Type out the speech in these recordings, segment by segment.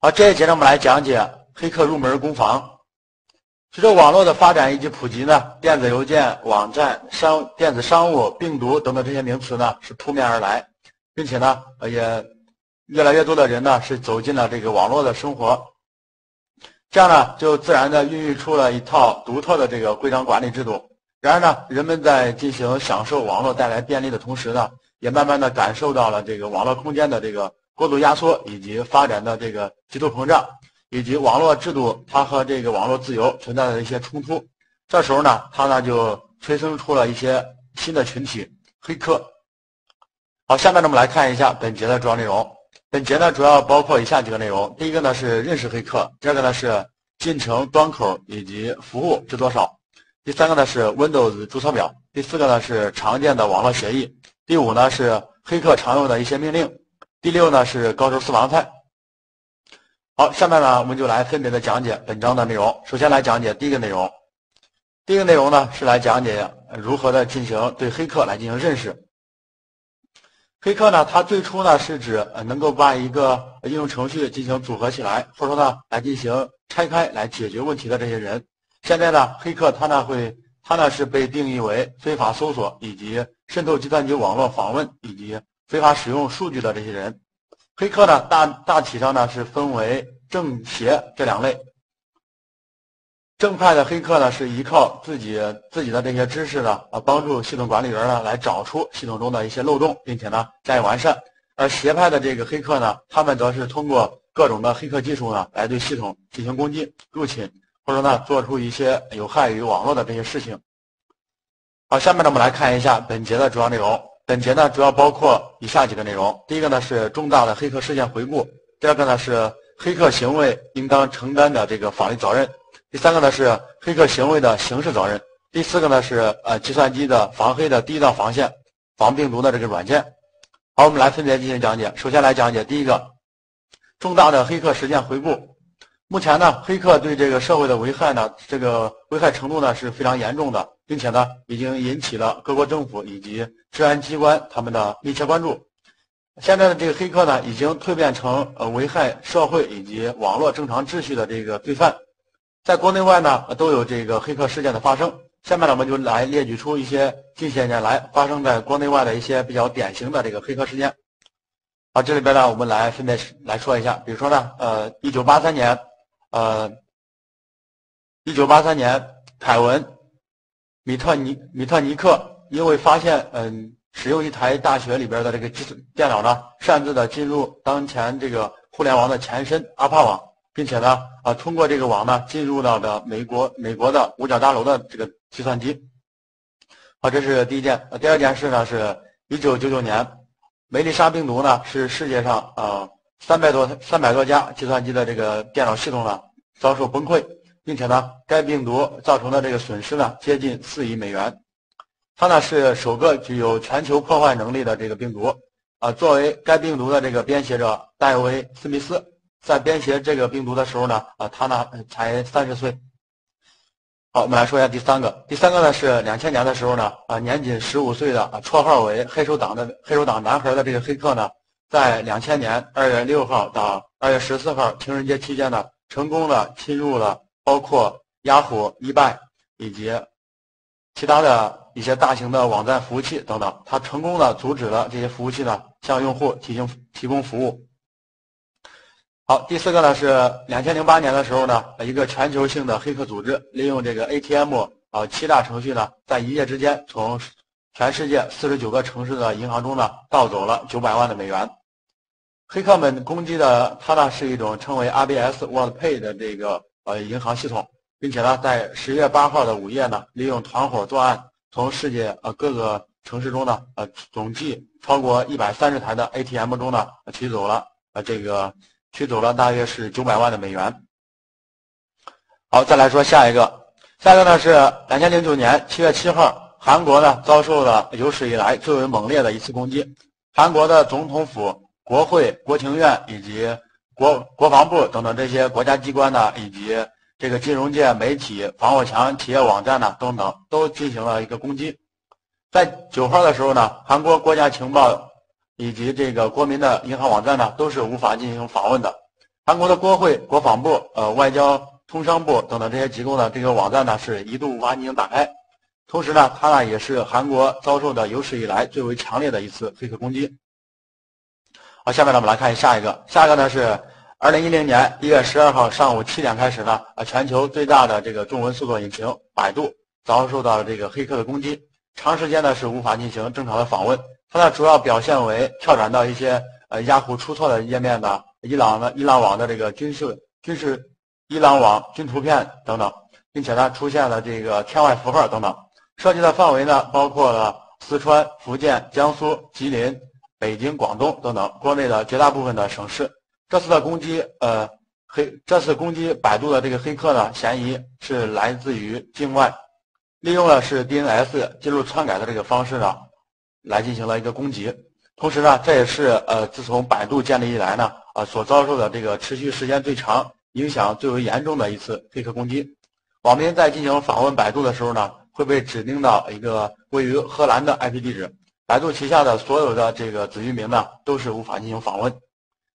好，这一节呢，我们来讲解黑客入门攻防。随着网络的发展以及普及呢，电子邮件、网站、商、电子商务、病毒等等这些名词呢是扑面而来，并且呢，也越来越多的人呢是走进了这个网络的生活。这样呢，就自然的孕育出了一套独特的这个规章管理制度。然而呢，人们在进行享受网络带来便利的同时呢，也慢慢的感受到了这个网络空间的这个过度压缩以及发展的这个极度膨胀。以及网络制度，它和这个网络自由存在的一些冲突。这时候呢，它呢就催生出了一些新的群体——黑客。好，下面呢我们来看一下本节的主要内容。本节呢主要包括以下几个内容：第一个呢是认识黑客；第二个呢是进程、端口以及服务是多少；第三个呢是 Windows 注册表；第四个呢是常见的网络协议；第五呢是黑客常用的一些命令；第六呢是高手私房菜。好，下面呢，我们就来分别的讲解本章的内容。首先来讲解第一个内容，第一个内容呢是来讲解如何的进行对黑客来进行认识。黑客呢，它最初呢是指能够把一个应用程序进行组合起来，或者说呢来进行拆开来解决问题的这些人。现在呢，黑客他呢会，他呢是被定义为非法搜索以及渗透计算机网络访问以及非法使用数据的这些人。黑客呢，大大体上呢是分为正邪这两类。正派的黑客呢是依靠自己自己的这些知识呢，啊，帮助系统管理员呢来找出系统中的一些漏洞，并且呢加以完善。而邪派的这个黑客呢，他们则是通过各种的黑客技术呢，来对系统进行攻击、入侵，或者呢做出一些有害于网络的这些事情。好，下面呢我们来看一下本节的主要内容。本节呢主要包括以下几个内容：第一个呢是重大的黑客事件回顾；第二个呢是黑客行为应当承担的这个法律责任；第三个呢是黑客行为的刑事责任；第四个呢是呃计算机的防黑的第一道防线，防病毒的这个软件。好，我们来分别进行讲解。首先来讲解第一个重大的黑客事件回顾。目前呢，黑客对这个社会的危害呢，这个危害程度呢是非常严重的。并且呢，已经引起了各国政府以及治安机关他们的密切关注。现在的这个黑客呢，已经蜕变成呃危害社会以及网络正常秩序的这个罪犯，在国内外呢都有这个黑客事件的发生。下面呢，我们就来列举出一些近些年来发生在国内外的一些比较典型的这个黑客事件。好，这里边呢，我们来分别来说一下。比如说呢，呃，一九八三年，呃，一九八三年，凯文。米特尼米特尼克因为发现，嗯，使用一台大学里边的这个计算电脑呢，擅自的进入当前这个互联网的前身阿帕网，并且呢，啊，通过这个网呢，进入到的美国美国的五角大楼的这个计算机。好，这是第一件。第二件事呢，是一九九九年，梅丽莎病毒呢，是世界上啊三百多三百多家计算机的这个电脑系统呢，遭受崩溃。并且呢，该病毒造成的这个损失呢，接近四亿美元。它呢是首个具有全球破坏能力的这个病毒。啊，作为该病毒的这个编写者戴维·斯密斯，在编写这个病毒的时候呢，啊，他呢才三十岁。好，我们来说一下第三个。第三个呢是两千年的时候呢，啊，年仅十五岁的啊，绰号为“黑手党”的黑手党男孩的这个黑客呢，在两千年二月六号到二月十四号情人节期间呢，成功的侵入了。包括雅虎、易拜以及其他的一些大型的网站服务器等等，它成功的阻止了这些服务器呢向用户提供提供服务。好，第四个呢是两千零八年的时候呢，一个全球性的黑客组织利用这个 ATM 啊欺诈程序呢，在一夜之间从全世界四十九个城市的银行中呢盗走了九百万的美元。黑客们攻击的它呢是一种称为 RBS World Pay 的这个。呃，银行系统，并且呢，在十月八号的午夜呢，利用团伙作案，从世界呃各个城市中呢，呃，总计超过一百三十台的 ATM 中呢，取走了呃这个取走了大约是九百万的美元。好，再来说下一个，下一个呢是两千零九年七月七号，韩国呢遭受了有史以来最为猛烈的一次攻击，韩国的总统府、国会、国情院以及。国国防部等等这些国家机关呢，以及这个金融界、媒体、防火墙、企业网站呢，等等，都进行了一个攻击。在九号的时候呢，韩国国家情报以及这个国民的银行网站呢，都是无法进行访问的。韩国的国会、国防部、呃外交、通商部等等这些机构呢，这个网站呢是一度无法进行打开。同时呢，它呢也是韩国遭受的有史以来最为强烈的一次黑客攻击。好，下面呢我们来看下一个，下一个呢是二零一零年一月十二号上午七点开始呢，啊全球最大的这个中文搜索引擎百度遭受到了这个黑客的攻击，长时间呢是无法进行正常的访问。它的主要表现为跳转到一些呃雅虎出错的页面的伊朗的伊朗网的这个军事军事伊朗网军图片等等，并且呢出现了这个天外符号等等。涉及的范围呢，包括了四川、福建、江苏、吉林、北京、广东等等国内的绝大部分的省市。这次的攻击，呃，黑这次攻击百度的这个黑客呢，嫌疑是来自于境外，利用了是 DNS 进入篡改的这个方式呢，来进行了一个攻击。同时呢，这也是呃自从百度建立以来呢，啊所遭受的这个持续时间最长、影响最为严重的一次黑客攻击。网民在进行访问百度的时候呢。会被指定到一个位于荷兰的 IP 地址，百度旗下的所有的这个子域名呢都是无法进行访问。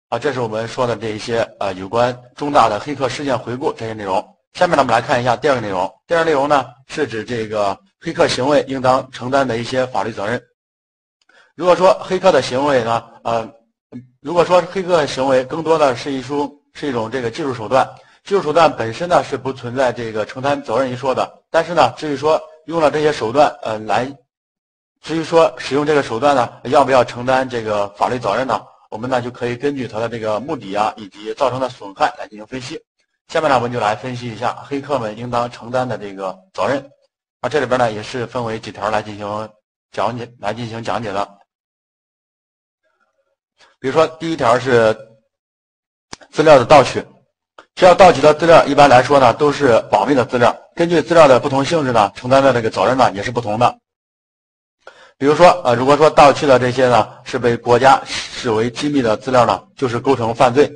啊，这是我们说的这一些呃有关重大的黑客事件回顾这些内容。下面呢，我们来看一下第二个内容。第二个内容呢是指这个黑客行为应当承担的一些法律责任。如果说黑客的行为呢，呃，如果说黑客行为更多的是一种是一种这个技术手段。技术手段本身呢是不存在这个承担责任一说的，但是呢，至于说用了这些手段，呃，来，至于说使用这个手段呢，要不要承担这个法律责任呢？我们呢就可以根据它的这个目的啊，以及造成的损害来进行分析。下面呢，我们就来分析一下黑客们应当承担的这个责任。啊，这里边呢也是分为几条来进行讲解，来进行讲解的。比如说，第一条是资料的盗取。需要盗取的资料，一般来说呢，都是保密的资料。根据资料的不同性质呢，承担的这个责任呢，也是不同的。比如说，呃，如果说盗取的这些呢，是被国家视为机密的资料呢，就是构成犯罪。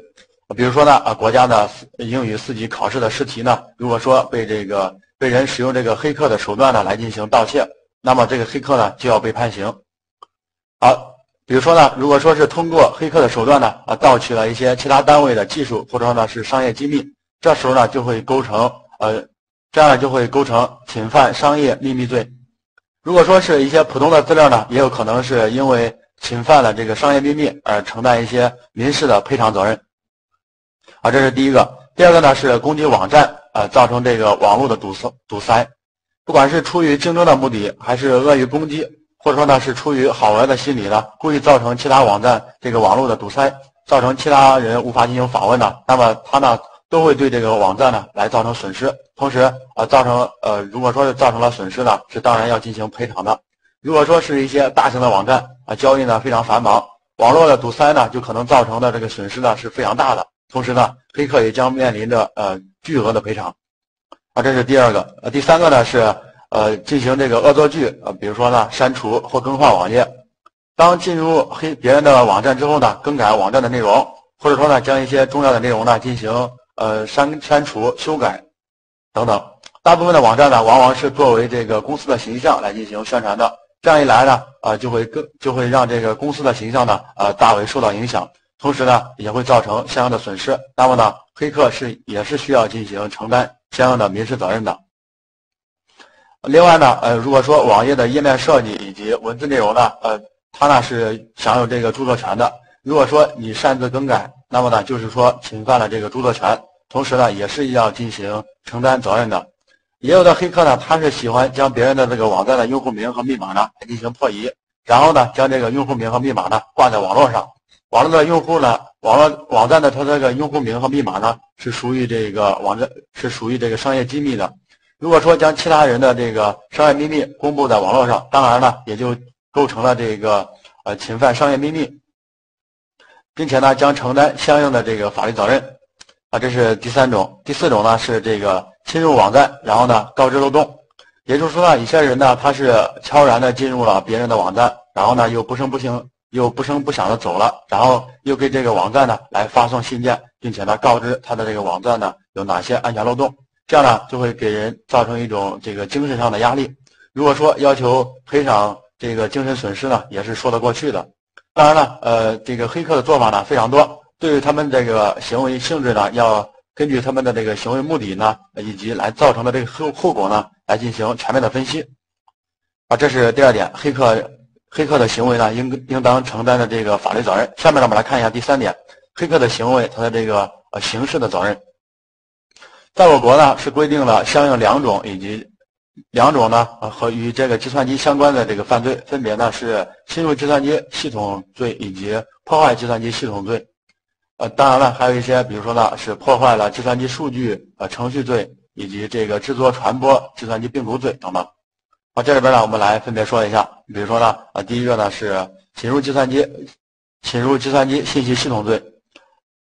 比如说呢，啊，国家的英语四级考试的试题呢，如果说被这个被人使用这个黑客的手段呢来进行盗窃，那么这个黑客呢就要被判刑。好。比如说呢，如果说是通过黑客的手段呢，啊，盗取了一些其他单位的技术，或者说呢是商业机密，这时候呢就会构成呃，这样就会构成侵犯商业秘密罪。如果说是一些普通的资料呢，也有可能是因为侵犯了这个商业秘密而承担一些民事的赔偿责任。啊，这是第一个。第二个呢是攻击网站，呃，造成这个网络的堵塞堵塞，不管是出于竞争的目的，还是恶意攻击。或者说呢，是出于好玩的心理呢，故意造成其他网站这个网络的堵塞，造成其他人无法进行访问呢，那么他呢都会对这个网站呢来造成损失。同时啊，造成呃，如果说是造成了损失呢，是当然要进行赔偿的。如果说是一些大型的网站啊，交易呢非常繁忙，网络的堵塞呢就可能造成的这个损失呢是非常大的。同时呢，黑客也将面临着呃巨额的赔偿。啊，这是第二个。呃，第三个呢是。呃，进行这个恶作剧，呃，比如说呢，删除或更换网页。当进入黑别人的网站之后呢，更改网站的内容，或者说呢，将一些重要的内容呢进行呃删删除、修改等等。大部分的网站呢，往往是作为这个公司的形象来进行宣传的。这样一来呢，啊，就会更就会让这个公司的形象呢，呃，大为受到影响，同时呢，也会造成相应的损失。那么呢，黑客是也是需要进行承担相应的民事责任的。另外呢，呃，如果说网页的页面设计以及文字内容呢，呃，它呢是享有这个著作权的。如果说你擅自更改，那么呢就是说侵犯了这个著作权，同时呢也是要进行承担责任的。也有的黑客呢，他是喜欢将别人的这个网站的用户名和密码呢进行破译，然后呢将这个用户名和密码呢挂在网络上。网络的用户呢，网络网站的它这个用户名和密码呢是属于这个网站是属于这个商业机密的。如果说将其他人的这个商业秘密公布在网络上，当然呢，也就构成了这个呃侵犯商业秘密，并且呢将承担相应的这个法律责任啊，这是第三种。第四种呢是这个侵入网站，然后呢告知漏洞，也就是说呢，一些人呢他是悄然的进入了别人的网站，然后呢又不声不响又不声不响的走了，然后又给这个网站呢来发送信件，并且呢告知他的这个网站呢有哪些安全漏洞。这样呢，就会给人造成一种这个精神上的压力。如果说要求赔偿这个精神损失呢，也是说得过去的。当然了，呃，这个黑客的做法呢非常多，对于他们这个行为性质呢，要根据他们的这个行为目的呢，以及来造成的这个后后果呢，来进行全面的分析。啊，这是第二点，黑客黑客的行为呢，应应当承担的这个法律责任。下面呢，我们来看一下第三点，黑客的行为它的这个呃刑事的责任。在我国呢，是规定了相应两种以及两种呢和与这个计算机相关的这个犯罪，分别呢是侵入计算机系统罪以及破坏计算机系统罪。呃，当然了，还有一些，比如说呢是破坏了计算机数据呃程序罪以及这个制作传播计算机病毒罪等等。好，这里边呢，我们来分别说一下。比如说呢，啊，第一个呢是侵入计算机，侵入计算机信息系统罪，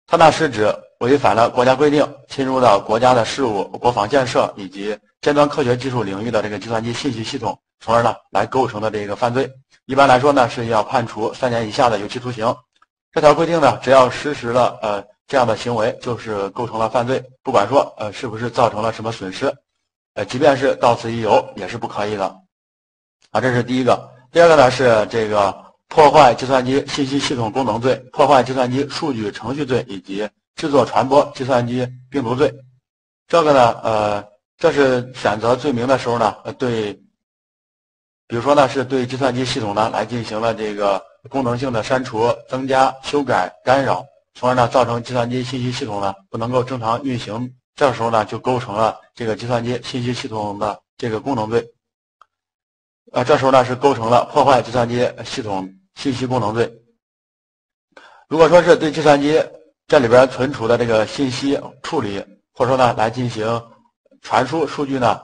它呢是指违反了国家规定，侵入到国家的事务、国防建设以及尖端科学技术领域的这个计算机信息系统，从而呢来构成的这个犯罪。一般来说呢是要判处三年以下的有期徒刑。这条规定呢，只要实施了呃这样的行为，就是构成了犯罪，不管说呃是不是造成了什么损失。呃，即便是到此一游也是不可以的，啊，这是第一个。第二个呢是这个破坏计算机信息系统功能罪、破坏计算机数据程序罪以及制作传播计算机病毒罪。这个呢，呃，这是选择罪名的时候呢，呃，对，比如说呢，是对计算机系统呢来进行了这个功能性的删除、增加、修改、干扰，从而呢造成计算机信息系统呢不能够正常运行。这时候呢，就构成了这个计算机信息系统的这个功能罪。呃，这时候呢是构成了破坏计算机系统信息功能罪。如果说是对计算机这里边存储的这个信息处理，或者说呢来进行传输数据呢，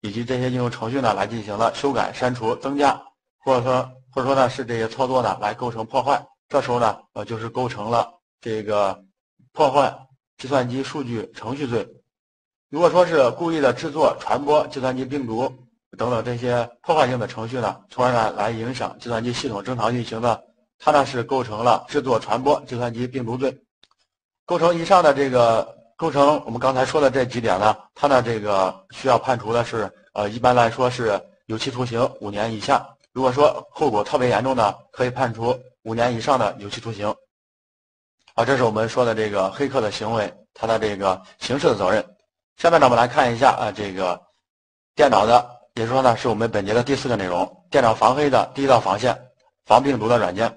以及这些应用程序呢来进行了修改、删除、增加，或者说或者说呢是这些操作呢来构成破坏，这时候呢呃就是构成了这个破坏计算机数据程序罪。如果说是故意的制作、传播计算机病毒等等这些破坏性的程序呢，从而呢来影响计算机系统正常运行的，它呢是构成了制作、传播计算机病毒罪。构成以上的这个构成，我们刚才说的这几点呢，它呢这个需要判处的是，呃，一般来说是有期徒刑五年以下。如果说后果特别严重呢，可以判处五年以上的有期徒刑。啊，这是我们说的这个黑客的行为，他的这个刑事的责任。下面呢，我们来看一下啊，这个电脑的，也就是说呢，是我们本节的第四个内容，电脑防黑的第一道防线，防病毒的软件。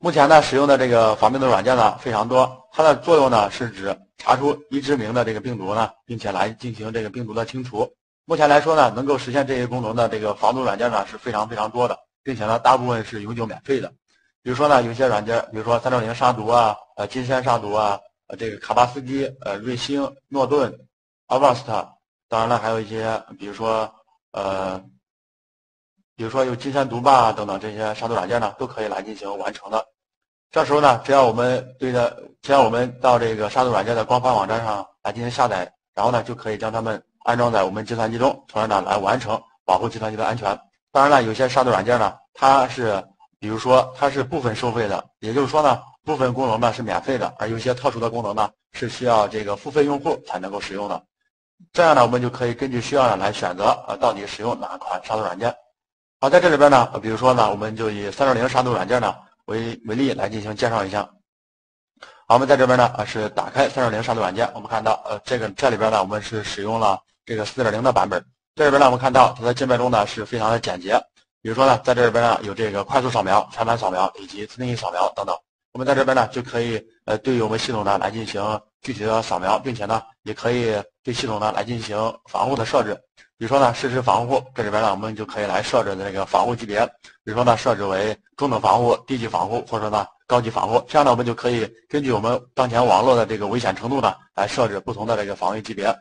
目前呢，使用的这个防病毒软件呢非常多，它的作用呢是指查出已知名的这个病毒呢，并且来进行这个病毒的清除。目前来说呢，能够实现这些功能的这个防毒软件呢是非常非常多的，并且呢，大部分是永久免费的。比如说呢，有些软件，比如说三六零杀毒啊，呃，金山杀毒啊。呃，这个卡巴斯基、呃，瑞星、诺顿、Avast，当然了，还有一些，比如说，呃，比如说有金山毒霸等等这些杀毒软件呢，都可以来进行完成的。这时候呢，只要我们对着，只要我们到这个杀毒软件的官方网站上来进行下载，然后呢，就可以将它们安装在我们计算机中，从而呢来完成保护计算机的安全。当然了，有些杀毒软件呢，它是，比如说它是部分收费的，也就是说呢。部分功能呢是免费的，而有些特殊的功能呢是需要这个付费用户才能够使用的。这样呢，我们就可以根据需要呢来选择呃到底使用哪款杀毒软件。好，在这里边呢，比如说呢，我们就以三六零杀毒软件呢为为例来进行介绍一下。好，我们在这边呢啊是打开三六零杀毒软件，我们看到呃这个这里边呢我们是使用了这个四点零的版本。这里边呢我们看到它的界面中呢是非常的简洁，比如说呢在这里边呢有这个快速扫描、全盘扫描以及自定义扫描等等。我们在这边呢，就可以呃，对于我们系统呢来进行具体的扫描，并且呢，也可以对系统呢来进行防护的设置。比如说呢，实时防护，这里边呢，我们就可以来设置这个防护级别。比如说呢，设置为中等防护、低级防护，或者说呢，高级防护。这样呢，我们就可以根据我们当前网络的这个危险程度呢，来设置不同的这个防御级别。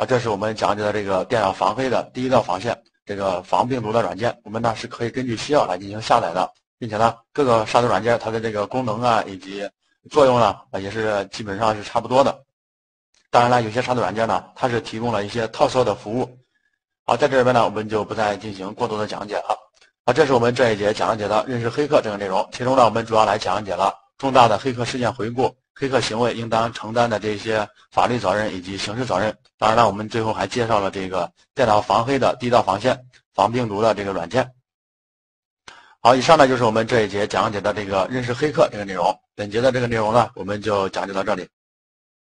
啊，这是我们讲解的这个电脑防黑的第一道防线，这个防病毒的软件，我们呢是可以根据需要来进行下载的。并且呢，各个杀毒软件它的这个功能啊，以及作用呢，也是基本上是差不多的。当然了，有些杀毒软件呢，它是提供了一些特色的服务。好，在这里边呢，我们就不再进行过多的讲解了。好，这是我们这一节讲解的认识黑客这个内容，其中呢，我们主要来讲解了重大的黑客事件回顾、黑客行为应当承担的这些法律责任以及刑事责任。当然了，我们最后还介绍了这个电脑防黑的第一道防线——防病毒的这个软件。好，以上呢就是我们这一节讲解的这个认识黑客这个内容。本节的这个内容呢，我们就讲解到这里。